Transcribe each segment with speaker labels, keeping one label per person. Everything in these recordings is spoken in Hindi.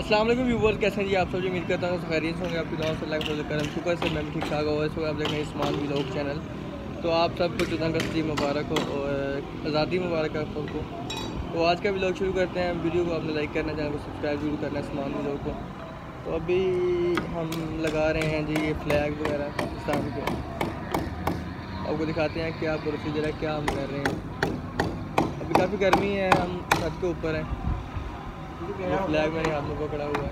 Speaker 1: अस्सलाम वालेकुम व्यूवर्स, कैसे हैं जी आप सब? जी, उम्मीद करता हूँ खैरियत होंगे। आपकी गाँव से अल्लाह का करम। शुक्र से मैं ठीक ठाक हूँ। इस वक्त आप देख रहे हैं इस्मान व्लॉग चैनल। तो आप सबको चौदह अगस्त की मुबारक हो और आज़ादी मुबारक है आप सबको। तो आज का व्लॉग शुरू करते हैं। वीडियो को आपने लाइक करना, चैनल को सब्सक्राइब ज़रूर करना है इस्मान व्लॉग को। तो अभी हम लगा रहे हैं जी ये फ्लैग वगैरह पाकिस्तान के। आपको दिखाते हैं क्या प्रोसीजर है, क्या हम कर रहे हैं। अभी काफ़ी गर्मी है, हम छत के ऊपर हैं। फ्लैग मेरे हाथ में पकड़ा हुआ है।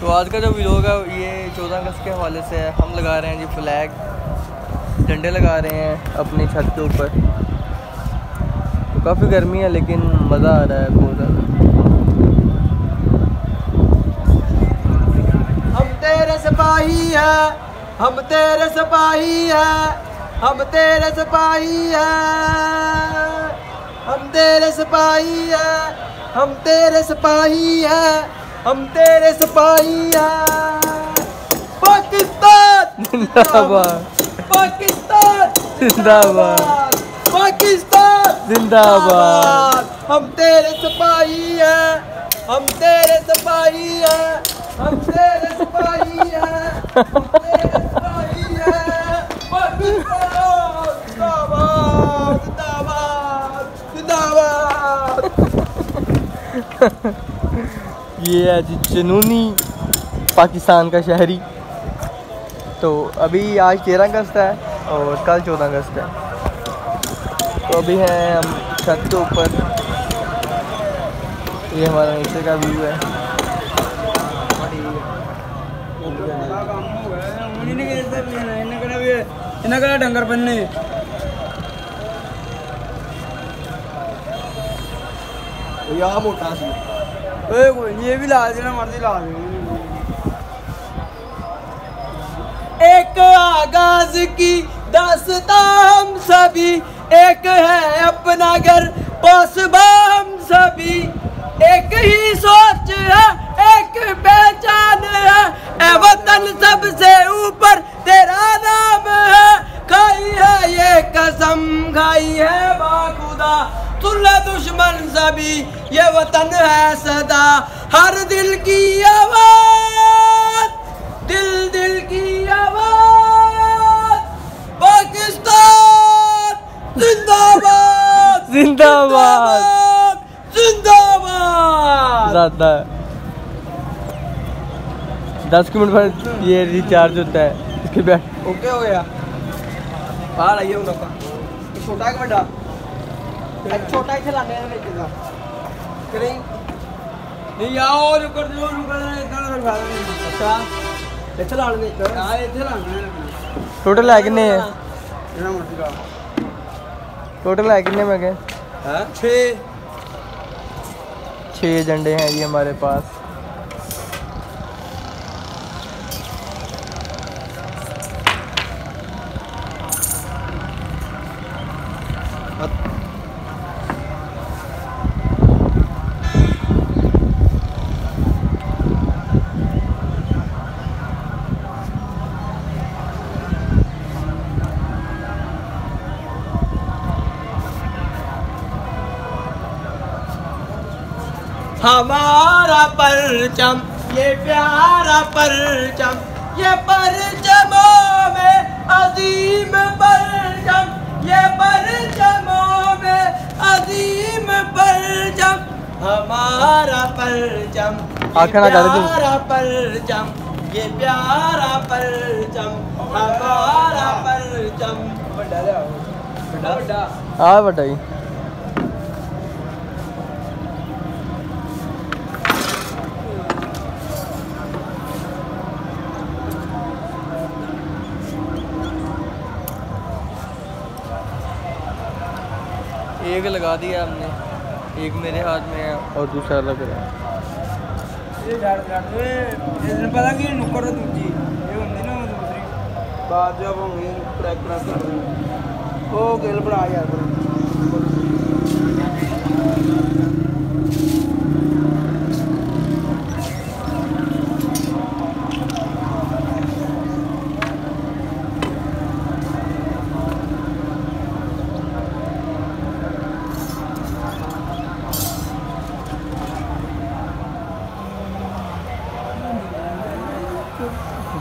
Speaker 1: तो आज का जो व्लॉग है, ये चौदह अगस्त के हवाले से है। हम लगा रहे हैं जी फ्लैग झंडे लगा रहे हैं अपनी छत के ऊपर। तो काफ़ी गर्मी है, लेकिन मज़ा आ रहा है बहुत ज़्यादा।
Speaker 2: सिपाही है। हम तेरे सिपाही है। हम तेरे सिपाही है। हम तेरे सिपाही है। हम तेरे सिपाही है। हम तेरे सिपाही है। पाकिस्तान।
Speaker 1: जिंदाबाद।
Speaker 2: पाकिस्तान।
Speaker 1: जिंदाबाद।
Speaker 2: पाकिस्तान।
Speaker 1: जिंदाबाद।
Speaker 2: हम तेरे सिपाही हैं। हम तेरे सिपाही हैं।
Speaker 1: ये है जी जनूनी, पाकिस्तान का शहरी। तो अभी आज तेरह अगस्त है और कल चौदह अगस्त है। तो अभी हैं हम छत के ऊपर। ये हमारा नीचे का व्यू है।
Speaker 2: इन्हें डंगर बनने। यार मोटा सी ओए कोई ये भी ला देना मर्ज़ी ला दे एक आगाज़ की दास्तां हम सभी एक है अपना घर पास हम सभी। एक ही सोच वतन सबसे ऊपर तेरा नाम है। खाई है ये कसम खाई है बाखुदा। सुन दुश्मन सभी ये वतन है सदा। हर दिल की आवाज़ दिल दिल की आवाज़। पाकिस्तान जिंदाबाद।
Speaker 1: जिंदाबाद।
Speaker 2: जिंदाबाद
Speaker 1: दस मिनट बाद ये रिचार्ज होता है इसके बैठ
Speaker 2: ओके हो गया बाहर आइए उन का छोटा है कि बड़ा छोटा ही चलाने हैं लेके जा करें नहीं आओ जो कर दो जो कर दो इतना कर खा रहे अच्छा ਇੱਥੇ ਲਾ ਲੈਣੇ ਇੱਕ ਹਾਂ ਇੱਥੇ ਲਾ ਲੈਣੇ
Speaker 1: टोटल है किन्ने है
Speaker 2: ਜਿਹੜਾ ਮਰਜ਼ੀ ਲਾ
Speaker 1: टोटल है किन्ने में गए
Speaker 2: ਹੈ 6
Speaker 1: छः झंडे हैं जी हमारे पास
Speaker 2: हमारा परचम ये प्यारा परचम ये परचमों में अजीम परचम ये परचमों में अजीम परचम हमारा परचम। प्यारा परचम ये प्यारा परचम हमारा परचम। बड़ा बड़ा
Speaker 1: हाँ। बताइए एक लगा दिया हमने। एक मेरे हाथ में है। और दूसरा लग रहा है।
Speaker 2: पता कि दूजी ये होंगी दूसरी। बाद जब होंगी क्रैक क्रैक ओ गिल बढ़ा यार।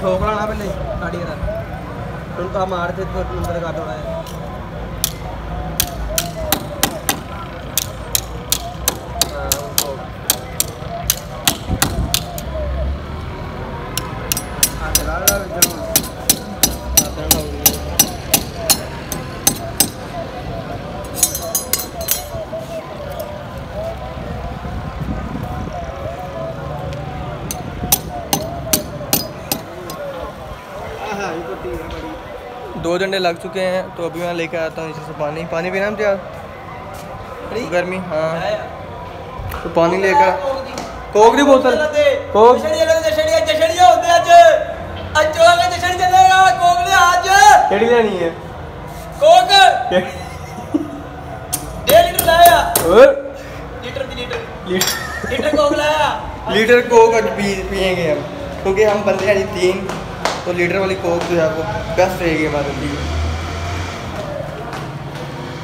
Speaker 2: ठोकराना पे नहीं गाड़ी का तुमको हम मारते तो नंबर काटो
Speaker 1: है डंडे लग चुके हैं तो अभी मैं लेकर आता हूँ इसी से पानी। पानी पीना यार गर्मी हाँ। तो पानी लेकर कोक दी बोतल कोक केड़ी लेनी है?
Speaker 2: कोक डेढ़ लीटर लाया। Litre litre. लीटर कोक लाया।
Speaker 1: लीटर कोक आज पी पियेंगे हम क्योंकि हम बंदे हैं जी तीन। तो लीटर वाली कोक जो है वो बेस्ट रहेगी हमारे लिए।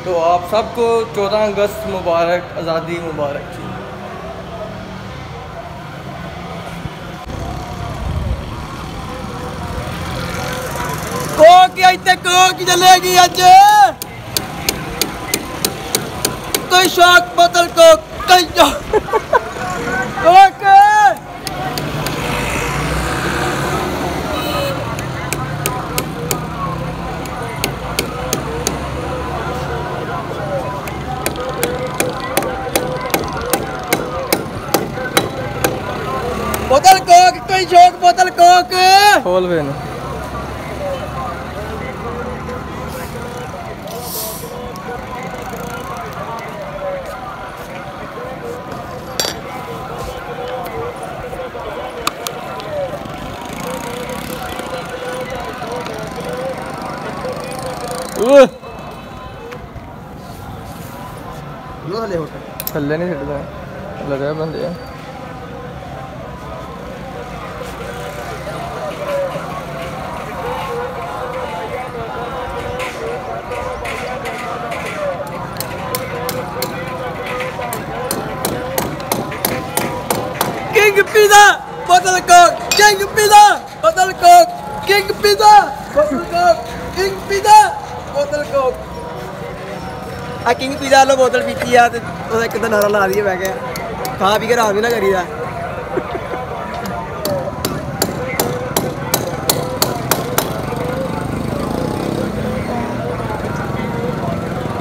Speaker 1: तो आप सबको चौदह अगस्त मुबारक, आज़ादी मुबारक जी।
Speaker 2: कोक तक कोक चलेगी आज कोई शौक बोतल कोक कोई शौक कोक बोतल कोक कोई शौक बोतल कोक?
Speaker 1: खोल फिर ओह,
Speaker 2: लो हले होटल।
Speaker 1: थल्ले नहीं छड़दा लगा बंदे आ।
Speaker 2: किंग पिज़्ज़ा बोतल कोक किंग पिज़्ज़ा बोतल कोक किंग पिज़्ज़ा बोतल कोक किंग पिज़्ज़ा बोतल कोक ਆ ਕਿੰਗ ਪੀਜ਼ਾ ਲੋ ਬੋਤਲ ਪੀਤੀ ਆ ਤੇ ਉਹਦਾ ਇੱਕ ਤਾਂ ਨਾਰਾ ਲਾ ਦਈਏ ਮੈਂ ਕਿਹਾ ਖਾ ਪੀ ਕੇ ਰਾਮ ਵੀ ਨਾ ਕਰੀਦਾ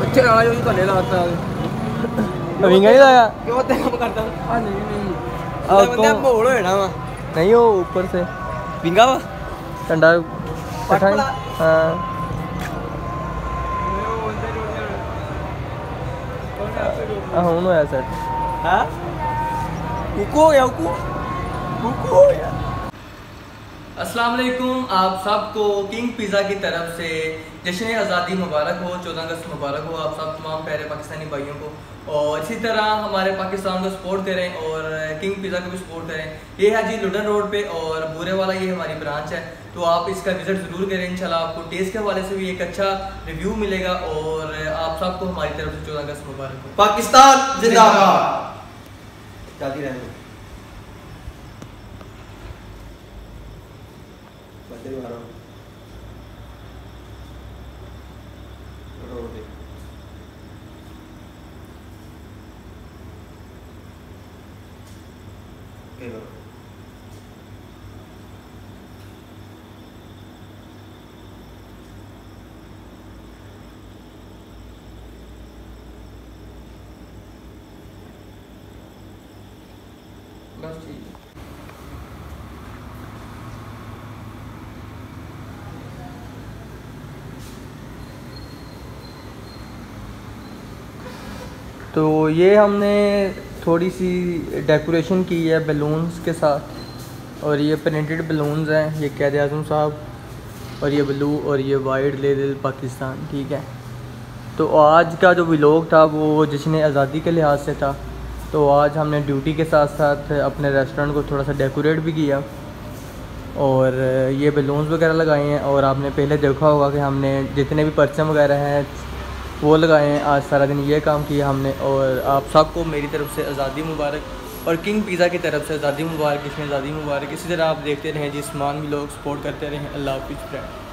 Speaker 2: ਅੱਛੇ ਆ ਜੋ ਭੱਲੇ ਲਾਤਾ
Speaker 1: विंगा नहीं लाया
Speaker 2: ਕਿਉਂ ਤੇ ਕੰਮ ਕਰਦਾ ਆ ਨਹੀਂ ਨਹੀਂ बोलो है ना
Speaker 1: नहीं हो ऊपर से
Speaker 2: पिंगा वा
Speaker 1: ठंडा पठाई हाँ हाँ हूँ ऐसा
Speaker 2: हाँ कुकू या कुकू कुकू
Speaker 1: या वालेकुम आप सबको किंग पिज़्ज़ा की तरफ़ से जश्न आज़ादी मुबारक हो चौदह अगस्त मुबारक हो आप सब तमाम प्यारे पाकिस्तानी भाइयों को। और इसी तरह हमारे पाकिस्तान को सपोर्ट करें और किंग पिज़्ज़ा को भी सपोर्ट करें। ये है जी लुडन रोड पे और बुरे वाला ये हमारी ब्रांच है। तो आप इसका विज़िट ज़रूर करें इंशाल्लाह आपको टेस्ट के हवाले से भी एक अच्छा रिव्यू मिलेगा और आप सबको हमारी तरफ़ से चौदह अगस्त मुबारक हो।
Speaker 2: पाकिस्तान जिंदाबाद।
Speaker 1: बस ठीक तो ये हमने थोड़ी सी डेकोरेशन की है बलून्स के साथ। और ये प्रिंटेड बलून्स हैं, ये कैद अजम साहब, और ये ब्लू और ये वाइट ले दिल पाकिस्तान, ठीक है? तो आज का जो व्लॉग था, वो जिसने आज़ादी के लिहाज से था तो आज हमने ड्यूटी के साथ साथ अपने रेस्टोरेंट को थोड़ा सा डेकोरेट भी किया। और ये बलून्स वगैरह लगाए हैं, और आपने पहले देखा होगा कि हमने जितने भी परचम वगैरह हैं वो लगाए हैं। आज सारा दिन ये काम किया हमने और आप सबको मेरी तरफ़ से आज़ादी मुबारक और किंग पिज़्ज़ा की तरफ़ से आज़ादी मुबारक, इसमें आज़ादी मुबारक। इसी तरह आप देखते रहें जिसमान भी लोग सपोर्ट करते रहें, अल्लाह हाफिज़ फ्रेंड